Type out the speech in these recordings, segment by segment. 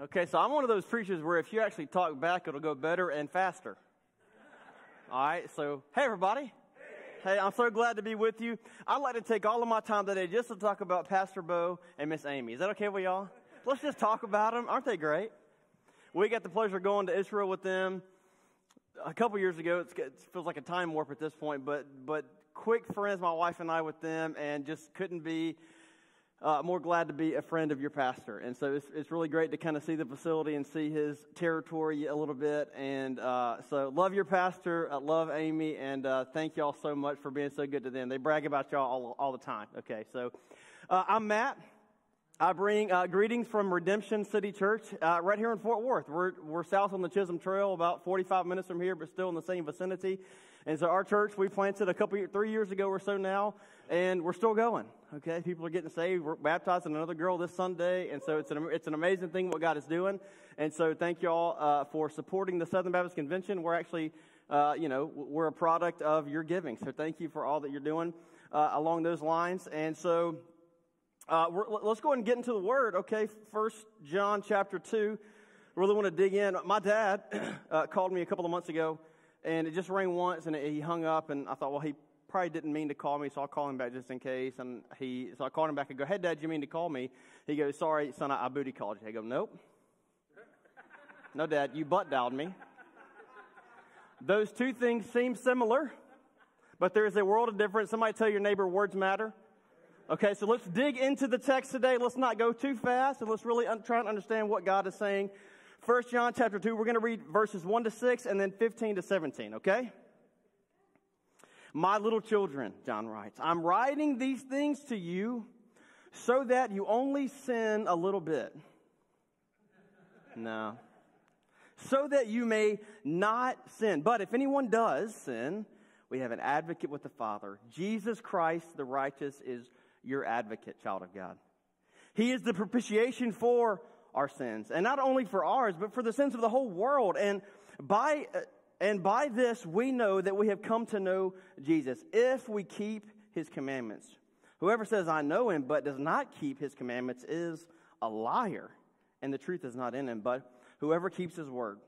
Okay, so I'm one of those preachers where if you actually talk back, it'll go better and faster. All right, so hey, everybody. Hey, I'm so glad to be with you. I'd like to take all of my time today just to talk about Pastor Bo and Miss Amy. Is that okay with y'all? Let's just talk about them. Aren't they great? We got the pleasure of going to Israel with them a couple years ago. it feels like a time warp at this point, but but quick friends, my wife and I, with them, and just couldn't be uh, more glad to be a friend of your pastor. And so it's, it's really great to kind of see the facility and see his territory a little bit. And uh, so love your pastor, uh, love Amy, and uh, thank y'all so much for being so good to them. They brag about y'all all, all the time. Okay, so uh, I'm Matt. I bring uh, greetings from Redemption City Church right here in Fort Worth. We're, we're south on the Chisholm Trail, about 45 minutes from here, but still in the same vicinity. And so our church, we planted a couple, three years ago or so now, and we're still going. Okay, people are getting saved. We're baptizing another girl this Sunday, and so it's an it's an amazing thing what God is doing. And so thank you all uh, for supporting the Southern Baptist Convention. We're actually, uh, you know, we're a product of your giving. So thank you for all that you're doing uh, along those lines. And so uh, let's go ahead and get into the Word. Okay, First John chapter two. Really want to dig in. My dad uh, called me a couple of months ago, and it just rang once, and he hung up, and I thought, well, he probably didn't mean to call me, so I'll call him back just in case. And he, so I called him back and go, hey, Dad, you mean to call me? He goes, sorry, son, I, I booty called you. I go, nope. no, Dad, you butt dialed me. Those two things seem similar, but there is a world of difference. Somebody tell your neighbor words matter. Okay, so let's dig into the text today. Let's not go too fast, and let's really un- try and understand what God is saying. First John chapter 2, we're going to read verses 1 to 6 and then 15 to 17, okay? My little children, John writes, I'm writing these things to you so that you only sin a little bit. No. So that you may not sin. But if anyone does sin, we have an advocate with the Father. Jesus Christ, the righteous, is your advocate, child of God. He is the propitiation for our sins, and not only for ours, but for the sins of the whole world. And by uh, and by this we know that we have come to know Jesus, if we keep his commandments. Whoever says, I know him, but does not keep his commandments is a liar, and the truth is not in him. But whoever keeps his word,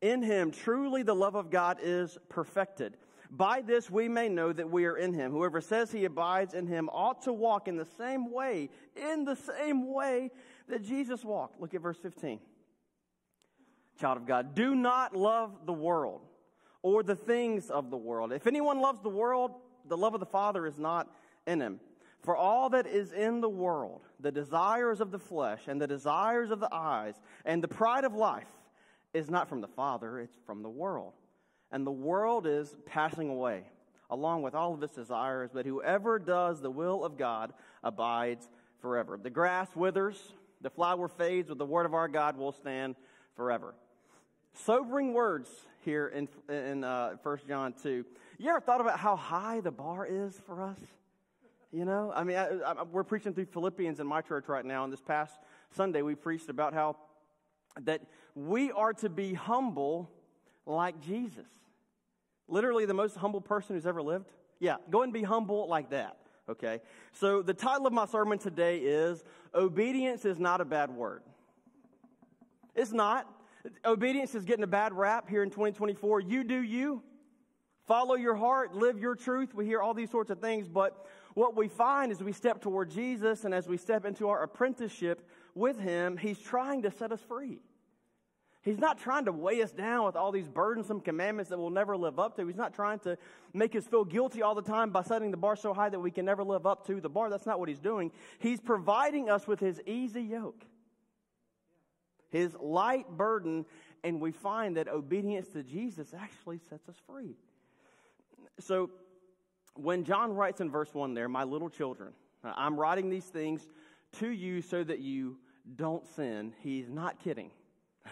in him truly the love of God is perfected. By this we may know that we are in him. Whoever says he abides in him ought to walk in the same way, in the same way that Jesus walked. Look at verse 15. Child of God, do not love the world or the things of the world. If anyone loves the world, the love of the Father is not in him. For all that is in the world, the desires of the flesh and the desires of the eyes and the pride of life is not from the Father, it's from the world. And the world is passing away, along with all of its desires, but whoever does the will of God abides forever. The grass withers, the flower fades, but the word of our God will stand forever. Sobering words here in, in uh, 1 John 2. You ever thought about how high the bar is for us? You know, I mean, I, I, we're preaching through Philippians in my church right now, and this past Sunday we preached about how that we are to be humble like Jesus. Literally the most humble person who's ever lived. Yeah, go and be humble like that. Okay? So the title of my sermon today is Obedience is not a bad word. It's not. Obedience is getting a bad rap here in 2024. You do you. Follow your heart, live your truth. We hear all these sorts of things, but what we find as we step toward Jesus and as we step into our apprenticeship with Him, He's trying to set us free. He's not trying to weigh us down with all these burdensome commandments that we'll never live up to. He's not trying to make us feel guilty all the time by setting the bar so high that we can never live up to the bar. That's not what He's doing. He's providing us with His easy yoke his light burden, and we find that obedience to Jesus actually sets us free. So, when John writes in verse 1 there, my little children, I'm writing these things to you so that you don't sin, he's not kidding.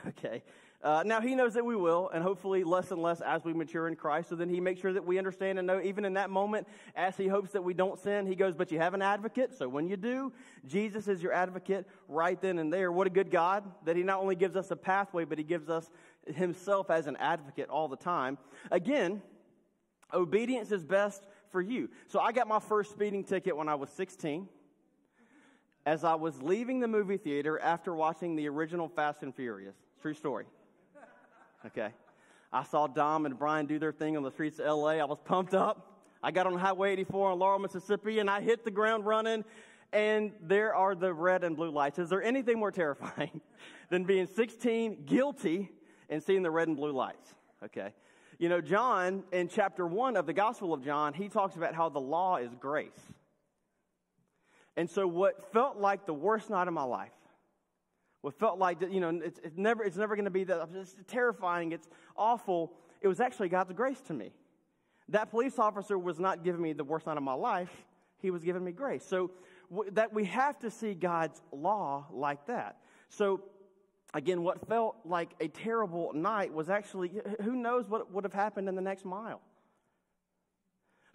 Okay? Uh, now, he knows that we will, and hopefully less and less as we mature in Christ. So then he makes sure that we understand and know, even in that moment, as he hopes that we don't sin, he goes, But you have an advocate. So when you do, Jesus is your advocate right then and there. What a good God that he not only gives us a pathway, but he gives us himself as an advocate all the time. Again, obedience is best for you. So I got my first speeding ticket when I was 16. as I was leaving the movie theater after watching the original Fast and Furious. True story. Okay. I saw Dom and Brian do their thing on the streets of LA. I was pumped up. I got on Highway 84 in Laurel, Mississippi, and I hit the ground running. And there are the red and blue lights. Is there anything more terrifying than being 16, guilty, and seeing the red and blue lights? Okay. You know, John, in chapter 1 of the Gospel of John, he talks about how the law is grace. And so, what felt like the worst night of my life, what felt like, you know, it's, it's never, it's never going to be that, it's terrifying, it's awful, it was actually God's grace to me. That police officer was not giving me the worst night of my life, he was giving me grace. So, w- that we have to see God's law like that. So, again, what felt like a terrible night was actually, who knows what would have happened in the next mile?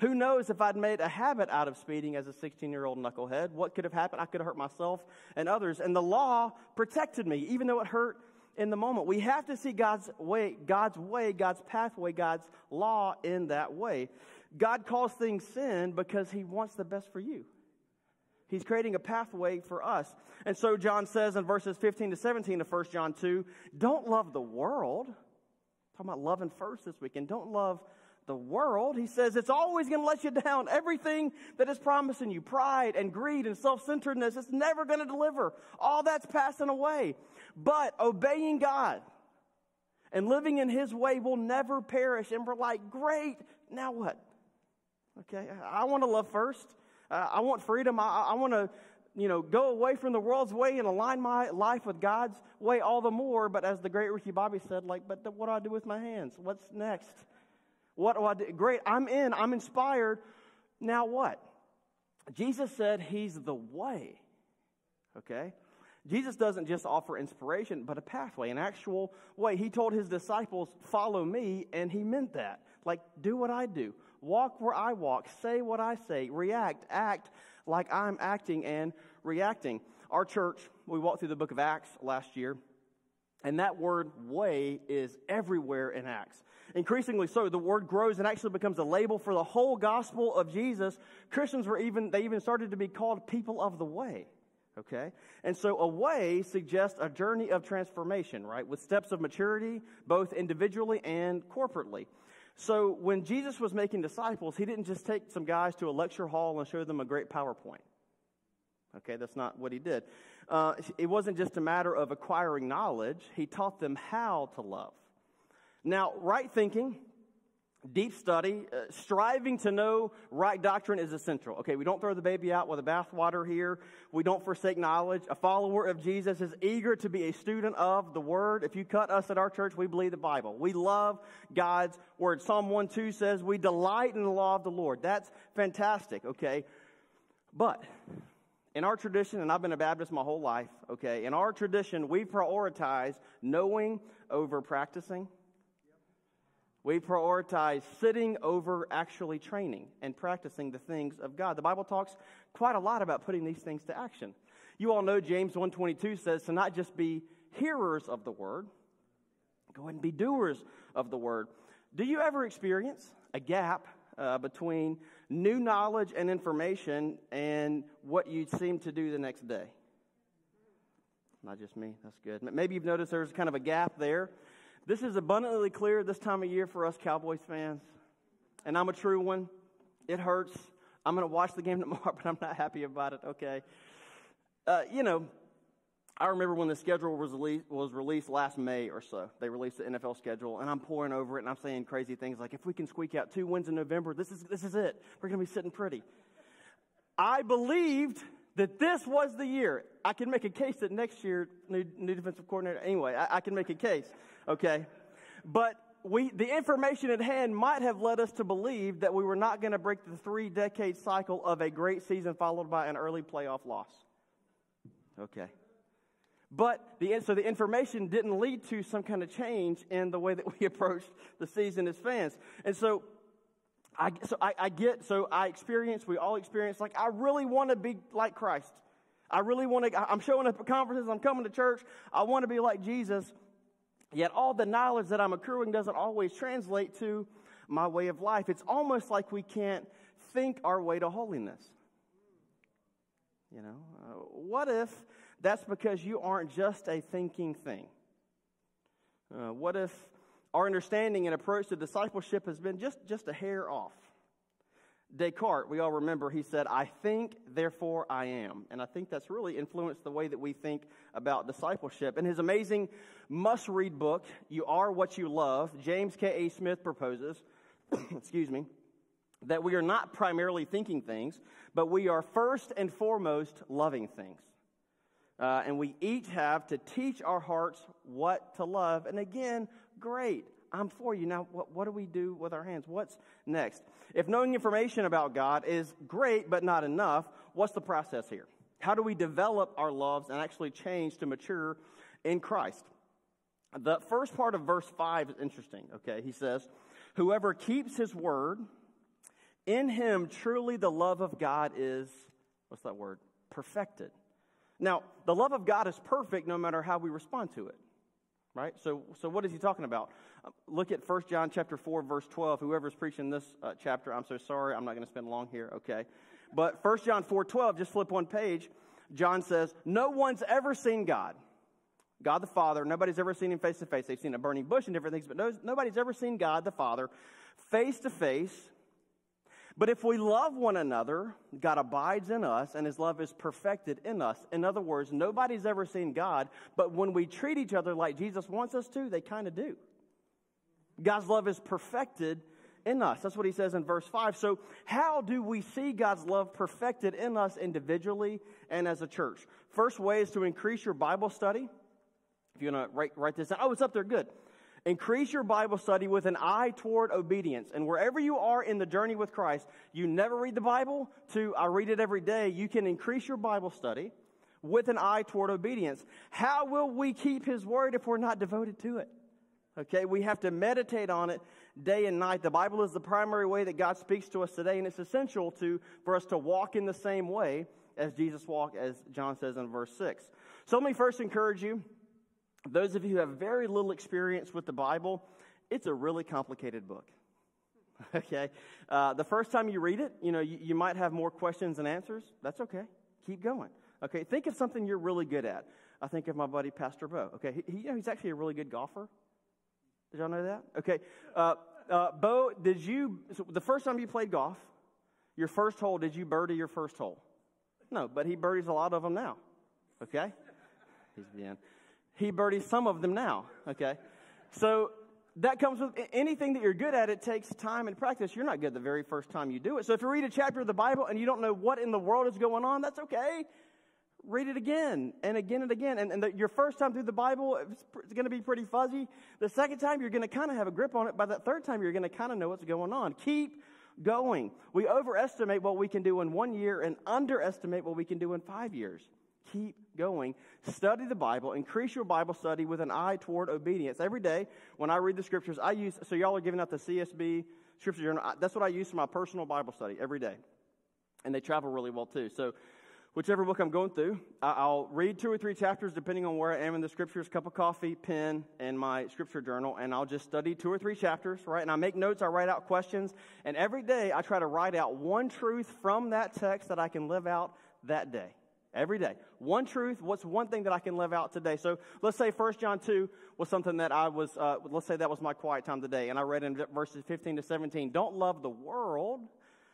Who knows if I'd made a habit out of speeding as a 16 year old knucklehead? What could have happened? I could have hurt myself and others. And the law protected me, even though it hurt in the moment. We have to see God's way, God's way, God's pathway, God's law in that way. God calls things sin because he wants the best for you. He's creating a pathway for us. And so John says in verses 15 to 17 of 1 John 2, don't love the world. Talking about loving first this weekend. Don't love the world. He says it's always going to let you down. Everything that is promising you, pride and greed and self centeredness, it's never going to deliver. All that's passing away. But obeying God and living in His way will never perish. And we're like, great, now what? Okay, I want to love first. Uh, I want freedom. I, I want to, you know, go away from the world's way and align my life with God's way all the more. But as the great Ricky Bobby said, like, but what do I do with my hands? What's next? What do I do? Great, I'm in, I'm inspired. Now what? Jesus said he's the way. Okay? Jesus doesn't just offer inspiration, but a pathway, an actual way. He told his disciples, Follow me, and he meant that. Like, do what I do, walk where I walk, say what I say, react, act like I'm acting and reacting. Our church, we walked through the book of Acts last year, and that word way is everywhere in Acts. Increasingly so, the word grows and actually becomes a label for the whole gospel of Jesus. Christians were even, they even started to be called people of the way. Okay? And so a way suggests a journey of transformation, right? With steps of maturity, both individually and corporately. So when Jesus was making disciples, he didn't just take some guys to a lecture hall and show them a great PowerPoint. Okay, that's not what he did. Uh, it wasn't just a matter of acquiring knowledge, he taught them how to love. Now, right thinking, deep study, uh, striving to know right doctrine is essential. Okay, we don't throw the baby out with the bathwater here. We don't forsake knowledge. A follower of Jesus is eager to be a student of the Word. If you cut us at our church, we believe the Bible. We love God's Word. Psalm 1 2 says, We delight in the law of the Lord. That's fantastic, okay? But in our tradition, and I've been a Baptist my whole life, okay, in our tradition, we prioritize knowing over practicing we prioritize sitting over actually training and practicing the things of God. The Bible talks quite a lot about putting these things to action. You all know James 1:22 says to not just be hearers of the word, go and be doers of the word. Do you ever experience a gap uh, between new knowledge and information and what you seem to do the next day? Not just me. That's good. Maybe you've noticed there's kind of a gap there. This is abundantly clear this time of year for us Cowboys fans. And I'm a true one. It hurts. I'm going to watch the game tomorrow, but I'm not happy about it, okay? Uh, you know, I remember when the schedule was released, was released last May or so. They released the NFL schedule, and I'm pouring over it, and I'm saying crazy things like, if we can squeak out two wins in November, this is, this is it. We're going to be sitting pretty. I believed that this was the year. I can make a case that next year, new, new defensive coordinator, anyway, I, I can make a case okay? But we, the information at hand might have led us to believe that we were not going to break the three decade cycle of a great season followed by an early playoff loss. Okay. But the, so the information didn't lead to some kind of change in the way that we approached the season as fans. And so I, so I, I get, so I experience, we all experience, like, I really want to be like Christ. I really want to, I'm showing up at conferences, I'm coming to church, I want to be like Jesus. Yet all the knowledge that I'm accruing doesn't always translate to my way of life. It's almost like we can't think our way to holiness. You know, uh, what if that's because you aren't just a thinking thing? Uh, what if our understanding and approach to discipleship has been just, just a hair off? Descartes, we all remember, he said, I think, therefore I am. And I think that's really influenced the way that we think about discipleship. In his amazing must read book, You Are What You Love, James K.A. Smith proposes, excuse me, that we are not primarily thinking things, but we are first and foremost loving things. Uh, and we each have to teach our hearts what to love. And again, great. I'm for you. Now, what, what do we do with our hands? What's next? If knowing information about God is great but not enough, what's the process here? How do we develop our loves and actually change to mature in Christ? The first part of verse 5 is interesting, okay? He says, Whoever keeps his word, in him truly the love of God is, what's that word? Perfected. Now, the love of God is perfect no matter how we respond to it right? So, so what is he talking about? Uh, look at 1 John chapter 4, verse 12. Whoever's preaching this uh, chapter, I'm so sorry. I'm not going to spend long here, okay? But 1 John 4, 12, just flip one page. John says, No one's ever seen God. God the Father, nobody's ever seen him face to face. They've seen a burning bush and different things, but no, nobody's ever seen God the Father face to face. But if we love one another, God abides in us and his love is perfected in us. In other words, nobody's ever seen God, but when we treat each other like Jesus wants us to, they kind of do. God's love is perfected in us. That's what he says in verse 5. So, how do we see God's love perfected in us individually and as a church? First way is to increase your Bible study. If you want to write, write this down, oh, it's up there, good. Increase your Bible study with an eye toward obedience. And wherever you are in the journey with Christ, you never read the Bible to I read it every day. You can increase your Bible study with an eye toward obedience. How will we keep His Word if we're not devoted to it? Okay, we have to meditate on it day and night. The Bible is the primary way that God speaks to us today, and it's essential to, for us to walk in the same way as Jesus walked, as John says in verse 6. So let me first encourage you those of you who have very little experience with the Bible, it's a really complicated book. okay? Uh, the first time you read it, you know, you, you might have more questions than answers. That's okay. Keep going. Okay, think of something you're really good at. I think of my buddy Pastor Bo. Okay, he, you know, he's actually a really good golfer. Did y'all know that? Okay, uh, uh, Bo, did you, so the first time you played golf, your first hole, did you birdie your first hole? No, but he birdies a lot of them now. Okay? He's being. He birdies some of them now, okay? So that comes with anything that you're good at, it takes time and practice. You're not good the very first time you do it. So if you read a chapter of the Bible and you don't know what in the world is going on, that's okay. Read it again and again and again. And, and the, your first time through the Bible, it's, it's going to be pretty fuzzy. The second time, you're going to kind of have a grip on it. By the third time, you're going to kind of know what's going on. Keep going. We overestimate what we can do in one year and underestimate what we can do in five years keep going. Study the Bible. Increase your Bible study with an eye toward obedience. Every day when I read the scriptures, I use, so y'all are giving out the CSB Scripture Journal. That's what I use for my personal Bible study every day. And they travel really well too. So, whichever book I'm going through, I'll read two or three chapters depending on where I am in the scriptures, cup of coffee, pen, and my scripture journal, and I'll just study two or three chapters, right? And I make notes, I write out questions, and every day I try to write out one truth from that text that I can live out that day. Every day. One truth, what's one thing that I can live out today? So let's say 1 John 2 was something that I was, uh, let's say that was my quiet time today, and I read in verses 15 to 17, don't love the world,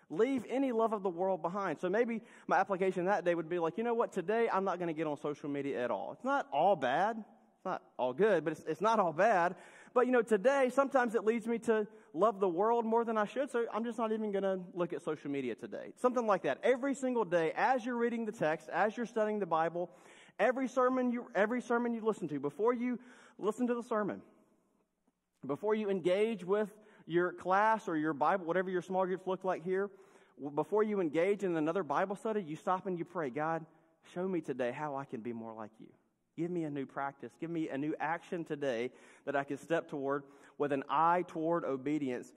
leave any love of the world behind. So maybe my application that day would be like, you know what, today I'm not going to get on social media at all. It's not all bad, it's not all good, but it's, it's not all bad. But you know, today sometimes it leads me to love the world more than I should, so I'm just not even going to look at social media today. Something like that. Every single day, as you're reading the text, as you're studying the Bible, every sermon you, every sermon you listen to, before you listen to the sermon, before you engage with your class or your Bible, whatever your small groups look like here, before you engage in another Bible study, you stop and you pray, God, show me today how I can be more like you. Give me a new practice. Give me a new action today that I can step toward with an eye toward obedience.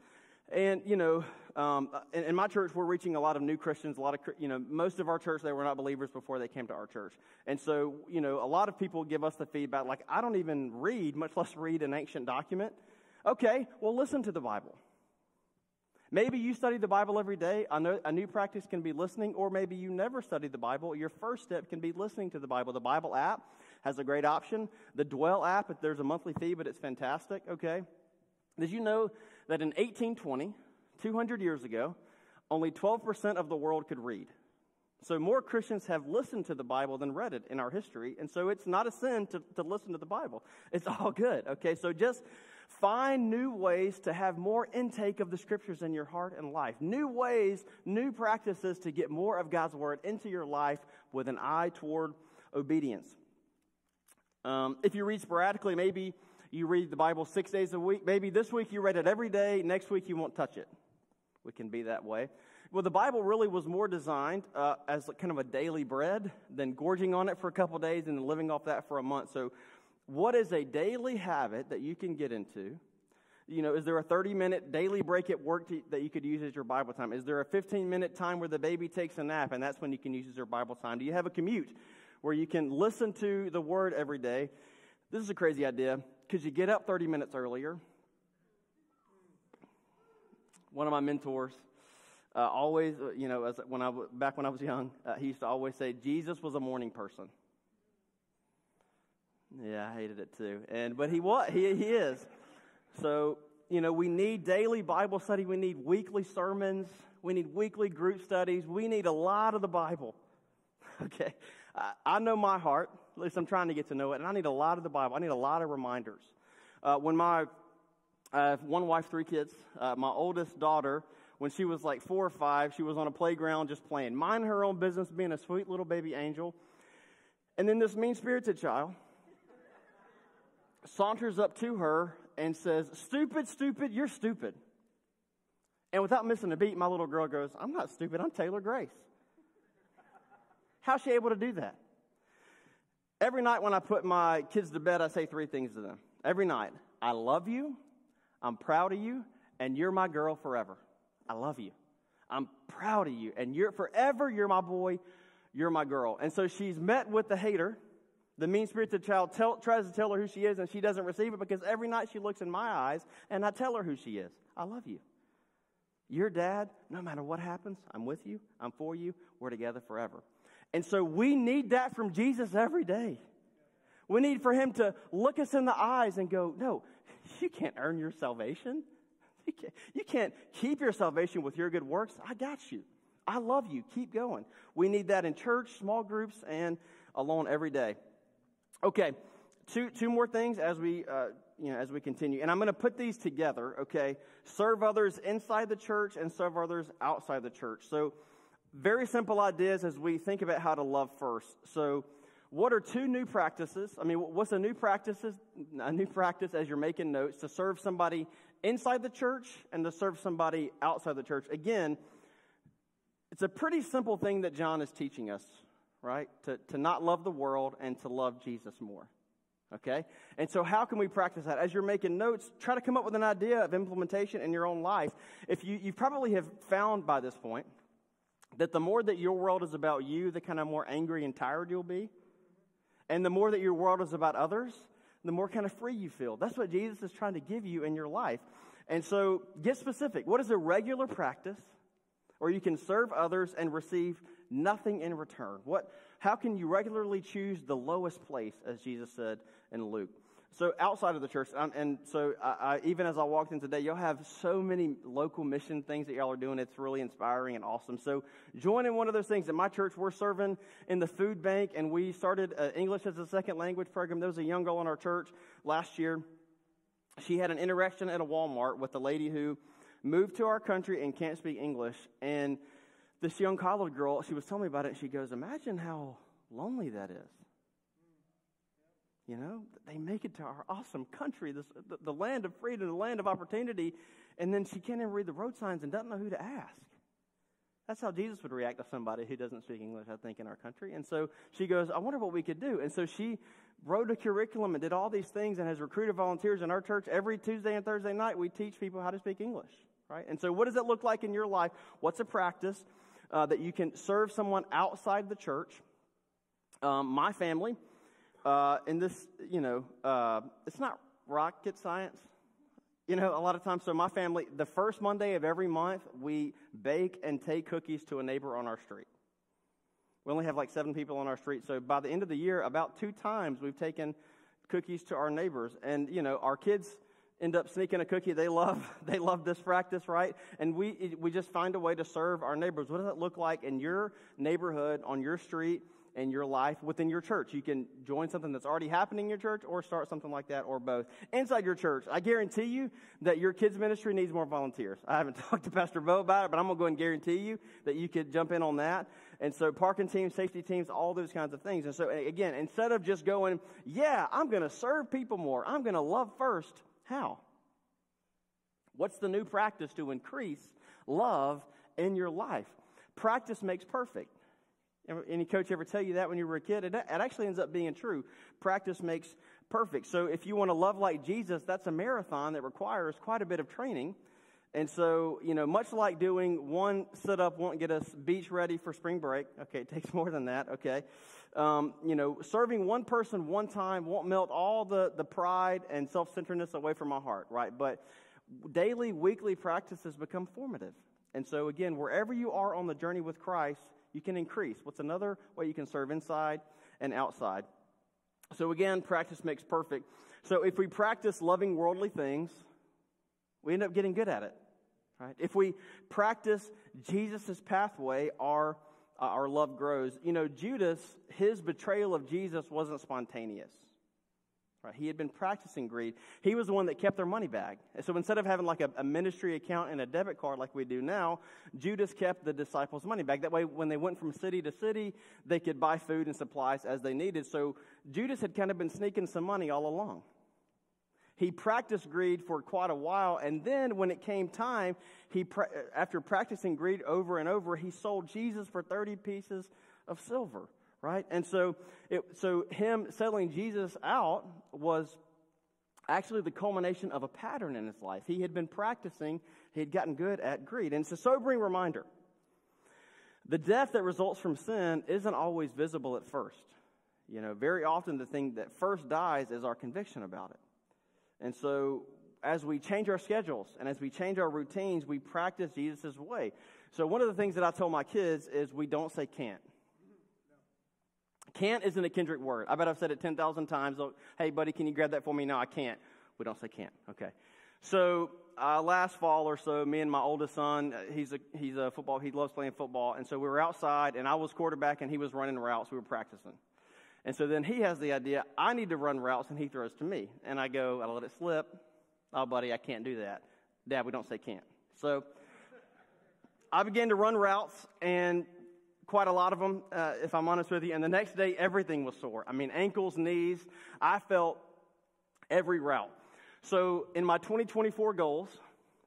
And, you know, um, in, in, my church, we're reaching a lot of new Christians. A lot of, you know, most of our church, they were not believers before they came to our church. And so, you know, a lot of people give us the feedback, like, I don't even read, much less read an ancient document. Okay, well, listen to the Bible. Maybe you study the Bible every day. I know a new practice can be listening, or maybe you never study the Bible. Your first step can be listening to the Bible. The Bible app has a great option. The Dwell app, there's a monthly fee, but it's fantastic, okay? Did you know that in 1820, 200 years ago, only 12% of the world could read? So more Christians have listened to the Bible than read it in our history, and so it's not a sin to, to listen to the Bible. It's all good, okay? So just Find new ways to have more intake of the scriptures in your heart and life. New ways, new practices to get more of God's word into your life with an eye toward obedience. Um, if you read sporadically, maybe you read the Bible six days a week. Maybe this week you read it every day. Next week you won't touch it. We can be that way. Well, the Bible really was more designed uh, as kind of a daily bread than gorging on it for a couple days and living off that for a month. So what is a daily habit that you can get into? You know, is there a 30 minute daily break at work to, that you could use as your Bible time? Is there a 15 minute time where the baby takes a nap and that's when you can use as your Bible time? Do you have a commute where you can listen to the word every day? This is a crazy idea because you get up 30 minutes earlier. One of my mentors, uh, always, uh, you know, as, when I, back when I was young, uh, he used to always say, Jesus was a morning person. Yeah, I hated it too. And but he was he he is. So, you know, we need daily Bible study, we need weekly sermons, we need weekly group studies, we need a lot of the Bible. Okay. I, know my heart, at least I'm trying to get to know it, and I need a lot of the Bible. I need a lot of reminders. Uh, when my one wife, three kids. Uh, my oldest daughter, when she was like four or five, she was on a playground just playing, mind her own business, being a sweet little baby angel. And then this mean spirited child saunters up to her and says, Stupid, stupid, you're stupid. And without missing a beat, my little girl goes, I'm not stupid, I'm Taylor Grace. How's she able to do that? Every night when I put my kids to bed, I say three things to them. Every night I love you, I'm proud of you, and you're my girl forever. I love you. I'm proud of you, and you're forever, you're my boy, you're my girl. And so she's met with the hater the mean spirited child tell, tries to tell her who she is, and she doesn't receive it because every night she looks in my eyes and I tell her who she is. I love you. Your dad, no matter what happens, I'm with you, I'm for you, we're together forever. And so we need that from Jesus every day. We need for him to look us in the eyes and go, No, you can't earn your salvation. You can't, you can't keep your salvation with your good works. I got you. I love you. Keep going. We need that in church, small groups, and alone every day. Okay, two, two more things as we, uh, you know, as we continue. And I'm going to put these together, okay? Serve others inside the church and serve others outside the church. So, very simple ideas as we think about how to love first. So, what are two new practices? I mean, what's a new practice? A new practice as you're making notes to serve somebody inside the church and to serve somebody outside the church. Again, it's a pretty simple thing that John is teaching us right? To, to not love the world and to love Jesus more. Okay? And so, how can we practice that? As you're making notes, try to come up with an idea of implementation in your own life. If you, you probably have found by this point that the more that your world is about you, the kind of more angry and tired you'll be. And the more that your world is about others, the more kind of free you feel. That's what Jesus is trying to give you in your life. And so, get specific. What is a regular practice where you can serve others and receive nothing in return? What, how can you regularly choose the lowest place, as Jesus said in Luke? So outside of the church, um, and so I, I, even as I walked in today, you'll have so many local mission things that y'all are doing. It's really inspiring and awesome. So join in one of those things. At my church, we're serving in the food bank, and we started English as a second language program. There was a young girl in our church last year. She had an interaction at a Walmart with a lady who moved to our country and can't speak English, and this young college girl, she was telling me about it. She goes, Imagine how lonely that is. You know, they make it to our awesome country, this, the, the land of freedom, the land of opportunity, and then she can't even read the road signs and doesn't know who to ask. That's how Jesus would react to somebody who doesn't speak English, I think, in our country. And so she goes, I wonder what we could do. And so she wrote a curriculum and did all these things and has recruited volunteers in our church. Every Tuesday and Thursday night, we teach people how to speak English, right? And so what does it look like in your life? What's a practice? uh, that you can serve someone outside the church. Um, my family, uh, and this, you know, uh, it's not rocket science. You know, a lot of times, so my family, the first Monday of every month, we bake and take cookies to a neighbor on our street. We only have like seven people on our street. So by the end of the year, about two times we've taken cookies to our neighbors. And, you know, our kids end up sneaking a cookie. They love, they love this practice, right? And we, we just find a way to serve our neighbors. What does it look like in your neighborhood, on your street, in your life within your church. You can join something that's already happening in your church or start something like that or both. Inside your church, I guarantee you that your kids' ministry needs more volunteers. I haven't talked to Pastor Bo about it, but I'm going to go and guarantee you that you could jump in on that. And so parking teams, safety teams, all those kinds of things. And so again, instead of just going, yeah, I'm going to serve people more, I'm going to love first, how? What's the new practice to increase love in your life? Practice makes perfect. Any coach ever tell you that when you were a kid? It, actually ends up being true. Practice makes perfect. So if you want to love like Jesus, that's a marathon that requires quite a bit of training. And so, you know, much like doing one sit up won't get us beach ready for spring break. Okay, it takes more than that, okay? Um, you know, serving one person one time won't melt all the, the pride and self centeredness away from my heart, right? But daily, weekly practices become formative. And so, again, wherever you are on the journey with Christ, you can increase. What's another way you can serve inside and outside? So, again, practice makes perfect. So, if we practice loving worldly things, we end up getting good at it. Right? If we practice Jesus' pathway, our, uh, our love grows. You know, Judas, his betrayal of Jesus wasn't spontaneous. Right? He had been practicing greed. He was the one that kept their money bag. So instead of having like a, a, ministry account and a debit card like we do now, Judas kept the disciples' money bag. That way, when they went from city to city, they could buy food and supplies as they needed. So Judas had kind of been sneaking some money all along. He practiced greed for quite a while, and then when it came time, he after practicing greed over and over, he sold Jesus for 30 pieces of silver right? And so, it, so him selling Jesus out was actually the culmination of a pattern in his life. He had been practicing, he had gotten good at greed. And it's a sobering reminder. The death that results from sin isn't always visible at first. You know, very often the thing that first dies is our conviction about it. And so, as we change our schedules and as we change our routines, we practice Jesus' way. So, one of the things that I tell my kids is we don't say can't. Can't isn't a Kendrick word. I bet I've said it 10,000 times. Oh, hey, buddy, can you grab that for me? No, I can't. We don't say can't. Okay. So uh, last fall or so, me and my oldest son, uh, he's a he's a football. He loves playing football, and so we were outside, and I was quarterback, and he was running routes. We were practicing, and so then he has the idea I need to run routes, and he throws to me, and I go, I let it slip. Oh, buddy, I can't do that. Dad, we don't say can't. So I began to run routes, and quite a lot of them, uh, if I'm honest with you. And the next day, everything was sore. I mean, ankles, knees. I felt every route. So, in my 2024 goals,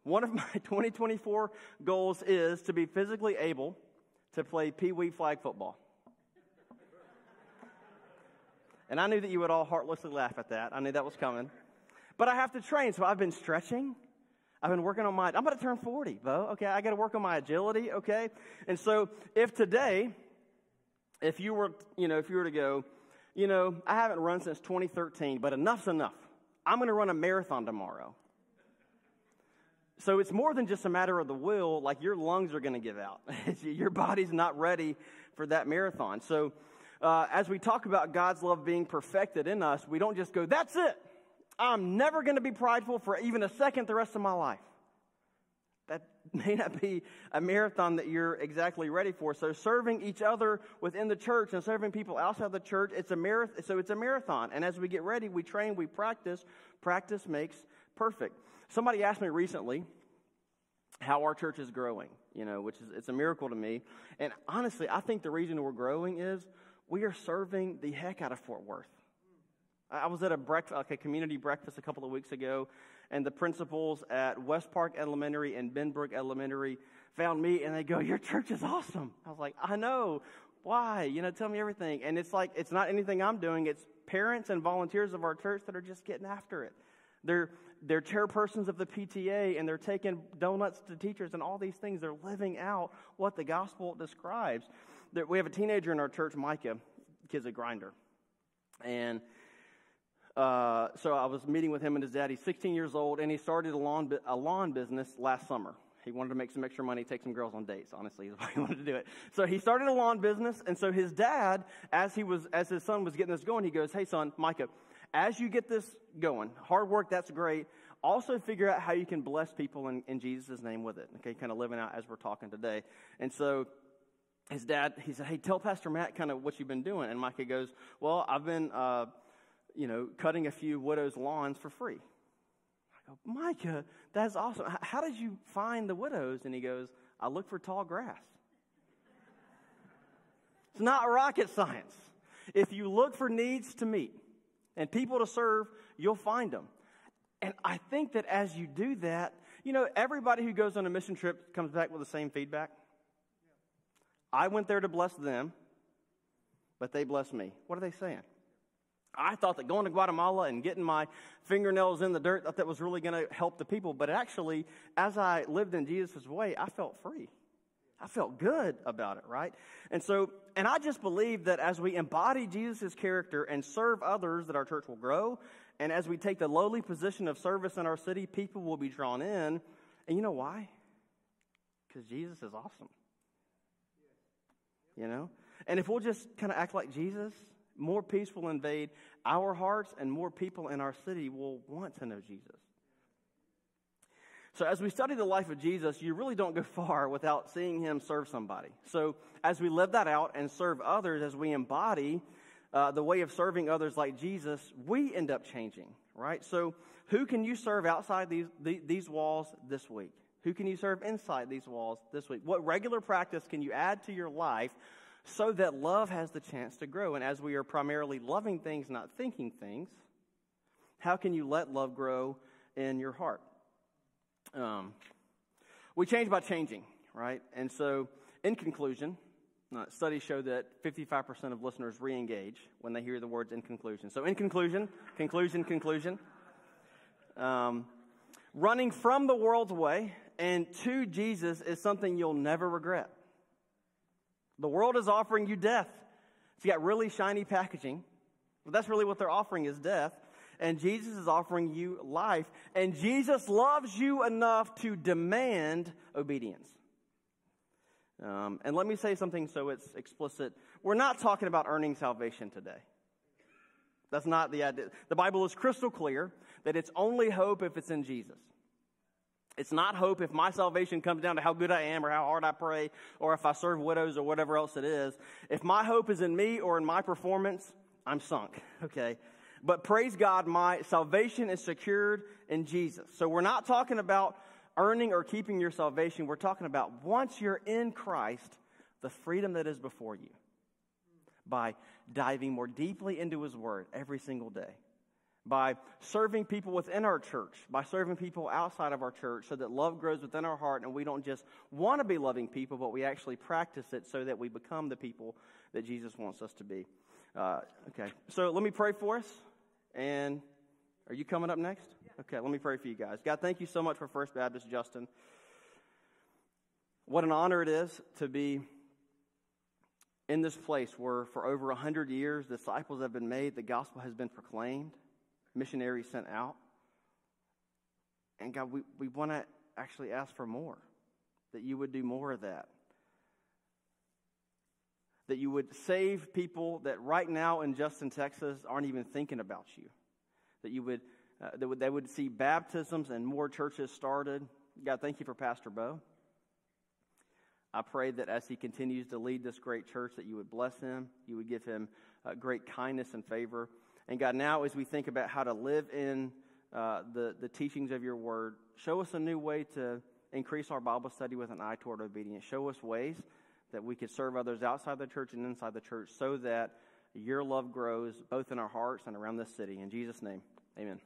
one of my 2024 goals is to be physically able to play Pee Wee flag football. And I knew that you would all heartlessly laugh at that. I knew that was coming. But I have to train, so I've been stretching. I've been working on my, I'm about to turn 40, Bo. Okay, I got to work on my agility, okay? And so if today, if you were, you know, if you were to go, you know, I haven't run since 2013, but enough's enough. I'm going to run a marathon tomorrow. So it's more than just a matter of the will, like your lungs are going to give out. your body's not ready for that marathon. So uh, as we talk about God's love being perfected in us, we don't just go, that's it. I'm never going to be prideful for even a second the rest of my life. That may not be a marathon that you're exactly ready for. So serving each other within the church and serving people outside the church, it's a marathon. So it's a marathon. And as we get ready, we train, we practice. Practice makes perfect. Somebody asked me recently how our church is growing, you know, which is it's a miracle to me. And honestly, I think the reason we're growing is we are serving the heck out of Fort Worth. I was at a breakfast, like a community breakfast a couple of weeks ago, and the principals at West Park Elementary and Benbrook Elementary found me and they go, Your church is awesome. I was like, I know. Why? You know, tell me everything. And it's like, it's not anything I'm doing, it's parents and volunteers of our church that are just getting after it. They're, they're chairpersons of the PTA and they're taking donuts to teachers and all these things. They're living out what the gospel describes. we have a teenager in our church, Micah, kid's a grinder. And uh, so I was meeting with him and his dad. He's 16 years old, and he started a lawn, a lawn business last summer. He wanted to make some extra money, take some girls on dates. Honestly, is why he wanted to do it. So he started a lawn business, and so his dad, as he was, as his son was getting this going, he goes, "Hey, son, Micah, as you get this going, hard work, that's great. Also, figure out how you can bless people in, in Jesus' name with it. Okay, kind of living out as we're talking today. And so his dad, he said, Hey, tell Pastor Matt kind of what you've been doing. And Micah goes, Well, I've been, uh, you know, cutting a few widows' lawns for free. I go, Micah, that's awesome. How did you find the widows? And he goes, I look for tall grass. It's not rocket science. If you look for needs to meet and people to serve, you'll find them. And I think that as you do that, you know, everybody who goes on a mission trip comes back with the same feedback. I went there to bless them, but they blessed me. What are they saying? I thought that going to Guatemala and getting my fingernails in the dirt, that that was really going to help the people. But actually, as I lived in Jesus' way, I felt free. I felt good about it, right? And so, and I just believe that as we embody Jesus' character and serve others, that our church will grow. And as we take the lowly position of service in our city, people will be drawn in. And you know why? Because Jesus is awesome. You know? And if we'll just kind of act like Jesus, more peace will invade our hearts and more people in our city will want to know Jesus. So, as we study the life of Jesus, you really don't go far without seeing him serve somebody. So, as we live that out and serve others, as we embody uh, the way of serving others like Jesus, we end up changing, right? So, who can you serve outside these, these walls this week? Who can you serve inside these walls this week? What regular practice can you add to your life so that love has the chance to grow? And as we are primarily loving things, not thinking things, how can you let love grow in your heart? Um, we change by changing, right? And so, in conclusion, uh, studies show that 55% of listeners re engage when they hear the words in conclusion. So, in conclusion, conclusion, conclusion. Um, running from the world's way and to Jesus is something you'll never regret. The world is offering you death. It's got really shiny packaging. But that's really what they're offering is death. And Jesus is offering you life. And Jesus loves you enough to demand obedience. Um, and let me say something so it's explicit. We're not talking about earning salvation today. That's not the idea. The Bible is crystal clear that it's only hope if it's in Jesus. It's not hope if my salvation comes down to how good I am or how hard I pray or if I serve widows or whatever else it is. If my hope is in me or in my performance, I'm sunk, okay? But praise God, my salvation is secured in Jesus. So we're not talking about earning or keeping your salvation. We're talking about once you're in Christ, the freedom that is before you by diving more deeply into His Word every single day, by serving people within our church, by serving people outside of our church, so that love grows within our heart and we don't just want to be loving people, but we actually practice it so that we become the people that Jesus wants us to be. Uh, okay, so let me pray for us. And are you coming up next? Okay, let me pray for you guys. God, thank you so much for First Baptist Justin. What an honor it is to be in this place where for over 100 years disciples have been made, the gospel has been proclaimed, missionaries sent out. And God, we, we want to actually ask for more, that you would do more of that. That you would save people that right now in Justin, Texas aren't even thinking about you. That you would uh, they, would, they would see baptisms and more churches started. God, thank you for Pastor Bo. I pray that as he continues to lead this great church, that you would bless him, you would give him uh, great kindness and favor. And God, now as we think about how to live in uh, the, the teachings of your word, show us a new way to increase our Bible study with an eye toward obedience. Show us ways that we could serve others outside the church and inside the church so that your love grows both in our hearts and around this city. In Jesus' name, amen.